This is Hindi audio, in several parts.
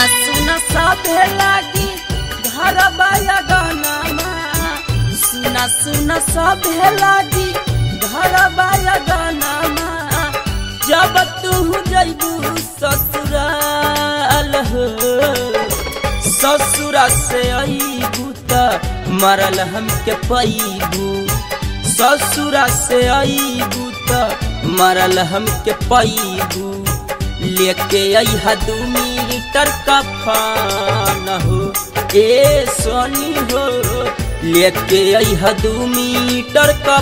सुना साधे लागी, घर बाया गाना सुना सुना साधे लागी, घर बाया गाना जब तू जैबू ससुराल हो, ससुरा से अबू त मरल हमके पैबू। ससुरा से अबू त मरल हमके पैबू। लेके अहा दू मीटर कफन फान हो ए सोनी हो लेके आई दू मीटर का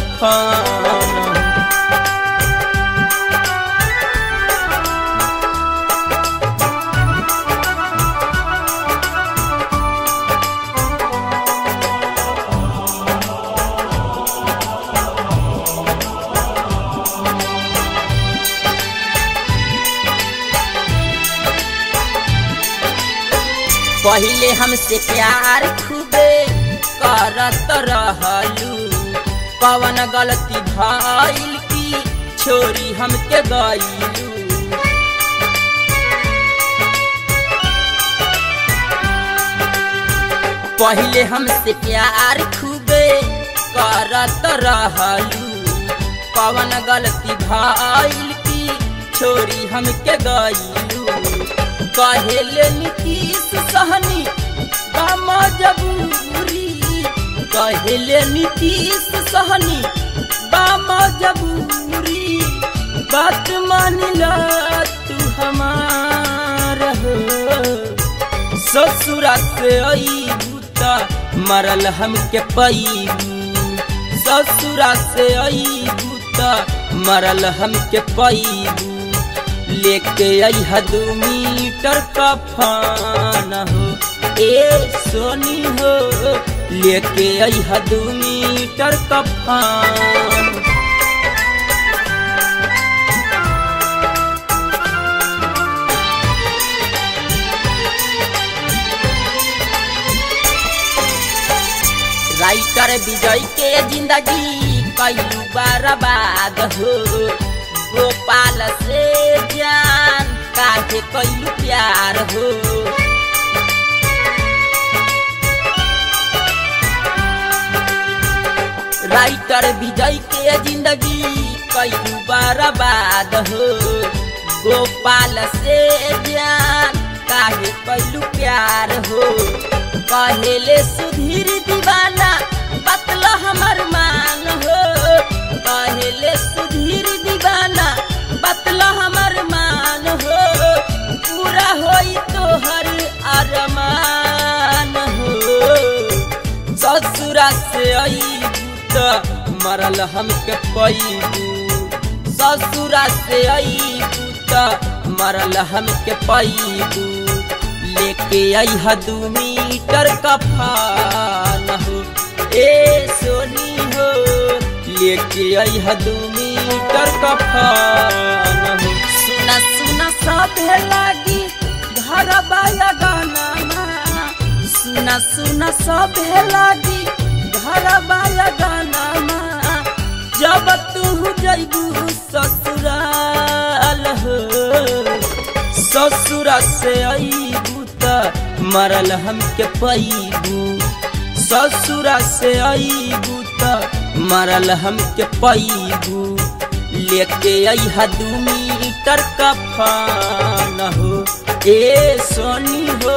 पहले हमसे प्यार खूबे करत रहलू। पवन गलती भइल की छोरी हमके गईलू पहले हमसे प्यार खूबे करत रहलू। पवन गलती भइल की छोरी हमके गईलू नीतीश सहनी बामा जबूरी। नीतीश सहनी बात मान तू हमार हो। ससुरा से त मरल हमके पैबू ससुरा से त मरल हमके पैबू लेके अहा दू मीटर का फान हो। ए, सोनी हो, लेके अहा दू मीटर का फान। राइटर विजय के ज़िंदगी कैलू बर्बाद हो। गोपाल काहे कैलू प्यार हो। राइटर विजय के ज़िंदगी कैलू बर्बाद हो। गोपाल से ज्ञान काहे कैलू प्यार हो? कहेले सुधीर दीवाना, बतला हमर मान हो। ससुरा से अबू त मरल हमके पैबू ससुरा से अबू त मरल हमके पैबू लेके अहा दू मीटर का फान हो। ए सोनी हो, लेके अहा दू मीटर का फान हो। सुना सुना साधे लागी, घर बाया गाना। सुना सुना साधे लागी घर जब तू जैबू ससुराल ससुरा से अबू त मरल हमके पैबू। ससुरा से अबू त मरल हमके पैबू। लेके अहा दू मीटर का फान हो, ए सोनी हो